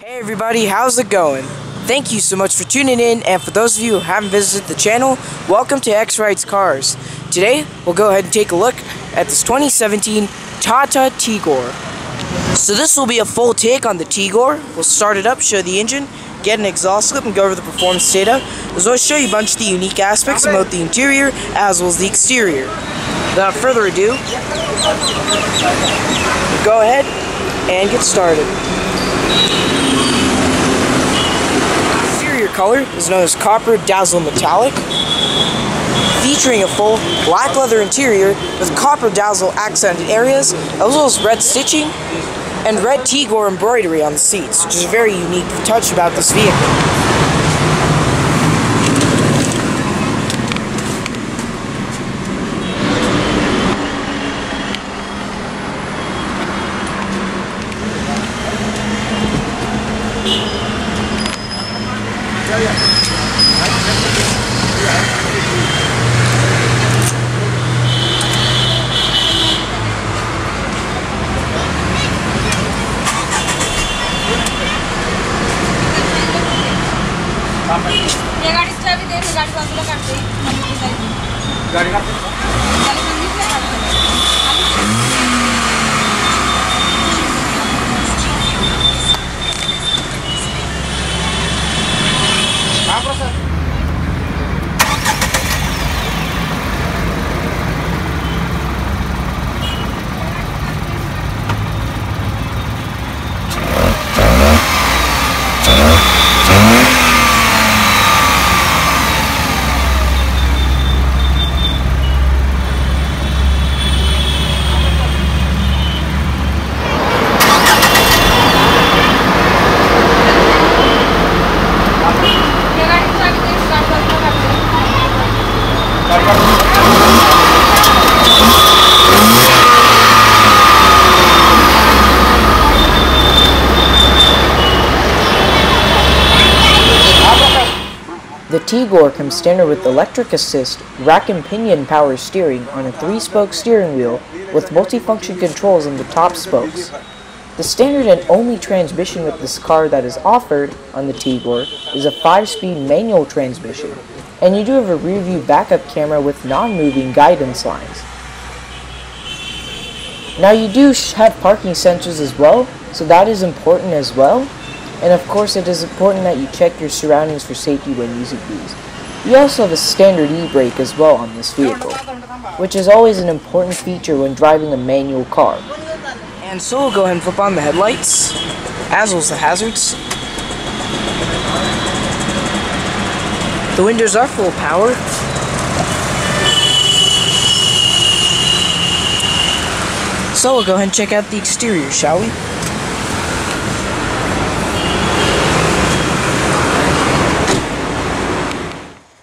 Hey everybody, how's it going? Thank you so much for tuning in, and for those of you who haven't visited the channel, welcome to X Rides Cars. Today, we'll go ahead and take a look at this 2017 Tata Tigor. So this will be a full take on the Tigor. We'll start it up, show the engine, get an exhaust clip, and go over the performance data, as well as show you a bunch of the unique aspects of both the interior as well as the exterior. Without further ado, go ahead and get started. Color is known as Copper Dazzle Metallic, featuring a full black leather interior with copper dazzle accented areas, as well as red stitching and red Tigor embroidery on the seats, which is a very unique touch about this vehicle. Tigor comes standard with electric assist, rack and pinion power steering on a three-spoke steering wheel with multifunction controls on the top spokes. The standard and only transmission with this car that is offered on the Tigor is a 5-speed manual transmission, and you do have a rear view backup camera with non-moving guidance lines. Now you do have parking sensors as well, so that is important as well. And of course it is important that you check your surroundings for safety when using these. You also have a standard e-brake as well on this vehicle, which is always an important feature when driving a manual car. And so we'll go ahead and flip on the headlights, as well as the hazards. The windows are full power. So we'll go ahead and check out the exterior, shall we?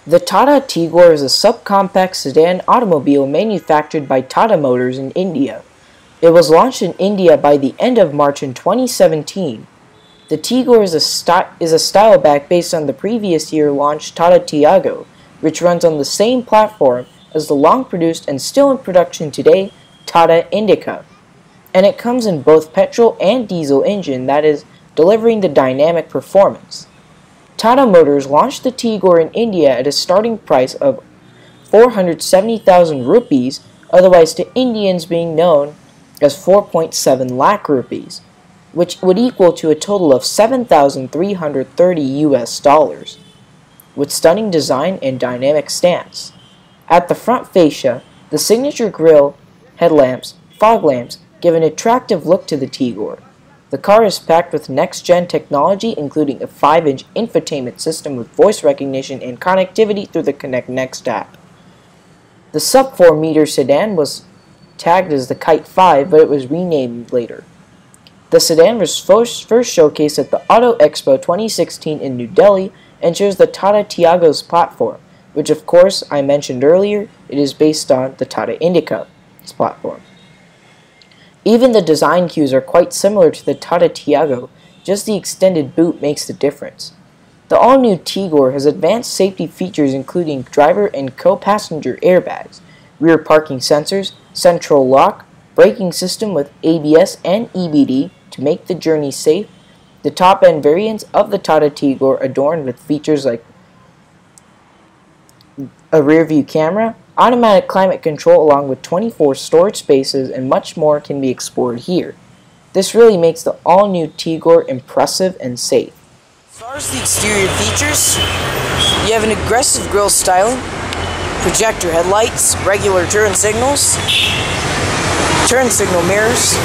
The Tata Tigor is a subcompact sedan automobile manufactured by Tata Motors in India. It was launched in India by the end of March in 2017. The Tigor is a, is a styleback based on the previous year launched Tata Tiago, which runs on the same platform as the long produced and still in production today Tata Indica. And it comes in both petrol and diesel engine that is delivering the dynamic performance. Tata Motors launched the Tigor in India at a starting price of 470,000 rupees, otherwise to Indians being known as 4.7 lakh rupees, which would equal to a total of 7,330 US dollars, with stunning design and dynamic stance. At the front fascia, the signature grille, headlamps, fog lamps give an attractive look to the Tigor. The car is packed with next-gen technology including a 5-inch infotainment system with voice recognition and connectivity through the Connect Next app. The sub-4 meter sedan was tagged as the Kite 5 but it was renamed later. The sedan was first, first showcased at the Auto Expo 2016 in New Delhi and shares the Tata Tiago's platform, which of course I mentioned earlier, it is based on the Tata Indica's platform. Even the design cues are quite similar to the Tata Tiago, just the extended boot makes the difference. The all-new Tigor has advanced safety features including driver and co-passenger airbags, rear parking sensors, central lock, braking system with ABS and EBD to make the journey safe, The top-end variants of the Tata Tigor adorned with features like a rear-view camera, automatic climate control along with 24 storage spaces and much more can be explored here. This really makes the all-new Tigor impressive and safe. As far as the exterior features, you have an aggressive grille styling, projector headlights, regular turn signals, turn signal mirrors,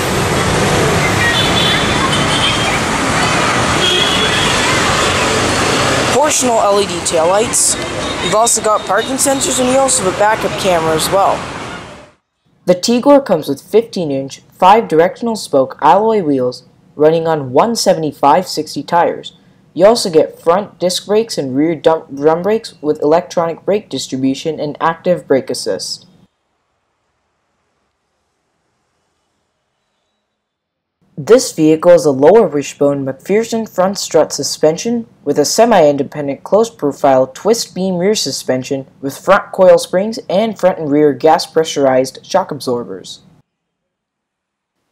portional LED taillights. You've also got parking sensors and you also have a backup camera as well. The Tigor comes with 15-inch, 5-directional spoke alloy wheels running on 175-60 tires. You also get front disc brakes and rear drum brakes with electronic brake distribution and active brake assist. This vehicle is a lower wishbone MacPherson front strut suspension with a semi-independent closed-profile twist beam rear suspension with front coil springs and front and rear gas pressurized shock absorbers.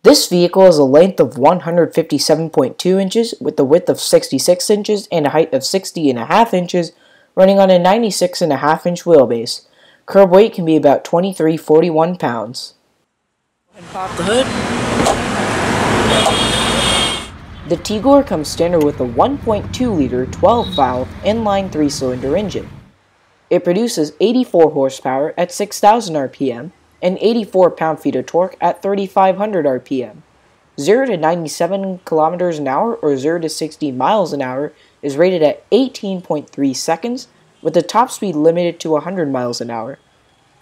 This vehicle is a length of 157.2 inches with a width of 66 inches and a height of 60.5 inches running on a 96.5 inch wheelbase. Curb weight can be about 2341 pounds. And pop the hood. The Tigor comes standard with a 1.2-liter 12-valve inline 3-cylinder engine. It produces 84 horsepower at 6,000 RPM and 84 pound-feet of torque at 3,500 RPM. 0 to 97 kilometers an hour or 0 to 60 miles an hour is rated at 18.3 seconds with the top speed limited to 100 miles an hour.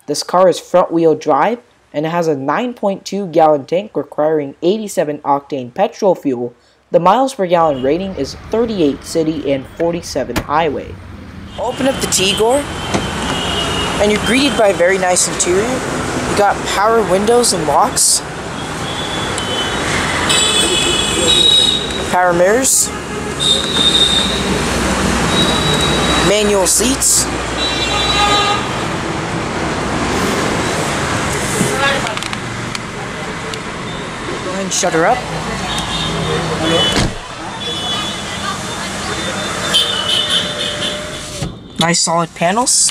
This car is front-wheel drive and it has a 9.2 gallon tank requiring 87 octane petrol fuel. The miles per gallon rating is 38 city and 47 highway. Open up the Tigor and you're greeted by a very nice interior. You got power windows and locks. Power mirrors. Manual seats. And shut her up. Nice solid panels.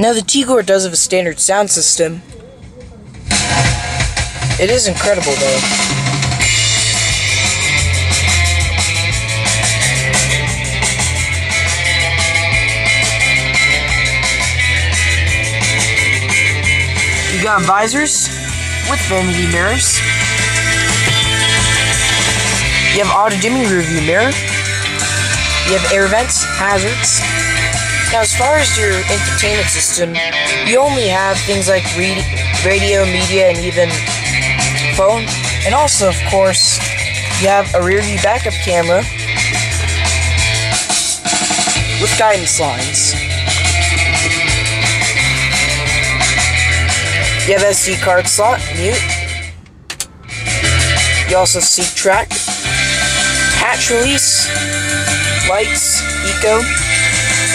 Now the Tigor does have a standard sound system. It is incredible though. You got visors with vanity mirrors. You have auto dimming rearview mirror. You have air vents, hazards. Now, as far as your entertainment system, you only have things like radio, media, and even phone. And also, of course, you have a rear view backup camera with guidance lines. You have SD card slot, mute. You also seat track, hatch release, lights, eco,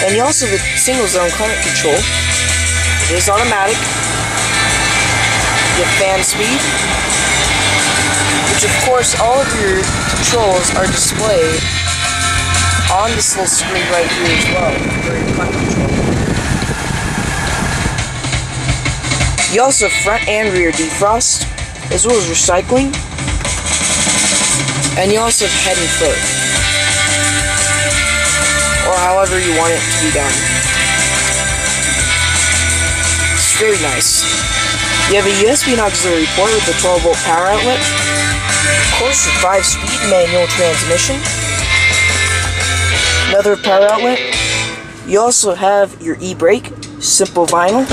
and you also have a single zone climate control. It is automatic. You have fan speed, which of course all of your controls are displayed on this little screen right here as well for your climate control. You also have front and rear defrost, as well as recycling, and you also have head and foot or however you want it to be done. It's very nice. You have a USB and auxiliary port with a 12 volt power outlet. Of course, a 5 speed manual transmission. Another power outlet. You also have your e-brake, simple vinyl.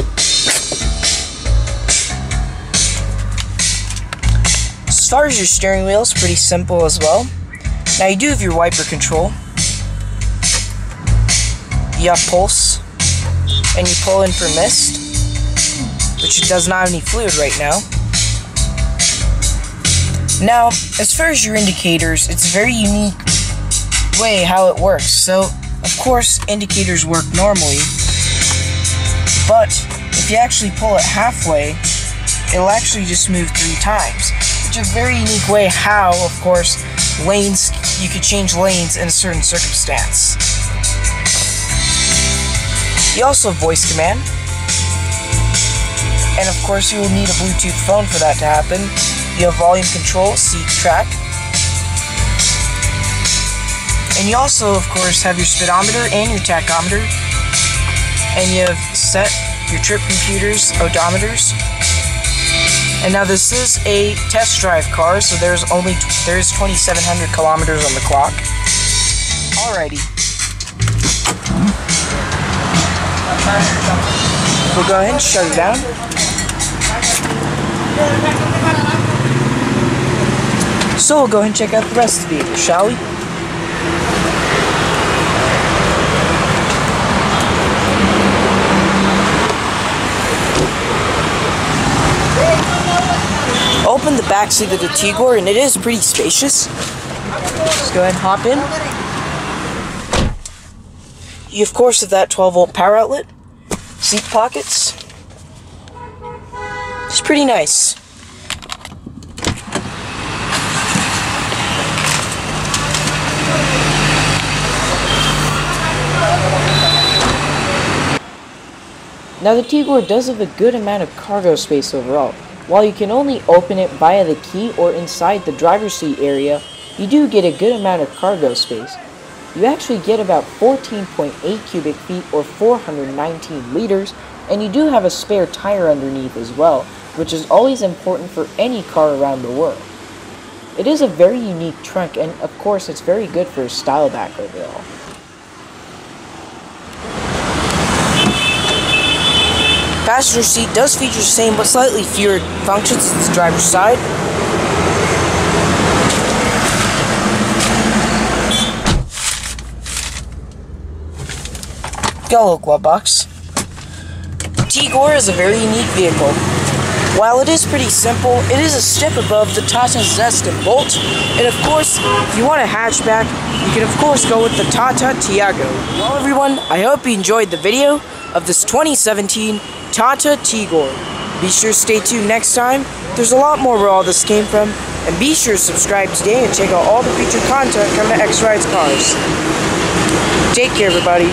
As far as your steering wheel, it's pretty simple as well. Now you do have your wiper control, you have pulse, and you pull in for mist, which does not have any fluid right now. Now, as far as your indicators, it's a very unique way how it works. So, of course, indicators work normally, but if you actually pull it halfway, it'll actually just move three times. It's a very unique way how, of course, lanes, you could change lanes in a certain circumstance. You also have voice command. And of course you will need a Bluetooth phone for that to happen. You have volume control, seat track. And you also, of course, have your speedometer and your tachometer. And you have set your trip computers, odometers. And now this is a test drive car, so there's only there's 2,700 kilometers on the clock. Alrighty. We'll go ahead and shut it down. So we'll go ahead and check out the rest of the vehicle, shall we? Open the back seat of the Tigor and it is pretty spacious. Just go ahead and hop in. You of course have that 12 volt power outlet, seat pockets. It's pretty nice. Now the Tigor does have a good amount of cargo space overall. While you can only open it via the key or inside the driver's seat area, you do get a good amount of cargo space you actually get about 14.8 cubic feet or 419 liters, and you do have a spare tire underneath as well, which is always important for any car around the world. It is a very unique trunk, and of course it's very good for a style back overall. Passenger seat does feature the same but slightly fewer functions as the driver's side. Box. Tigor is a very unique vehicle. While it is pretty simple, it is a step above the Tata Zest and Bolt, and of course, if you want a hatchback, you can of course go with the Tata Tiago. Well everyone, I hope you enjoyed the video of this 2017 Tata Tigor. Be sure to stay tuned next time, there's a lot more where all this came from, and be sure to subscribe today and check out all the featured content coming to X Rides Cars. Take care everybody.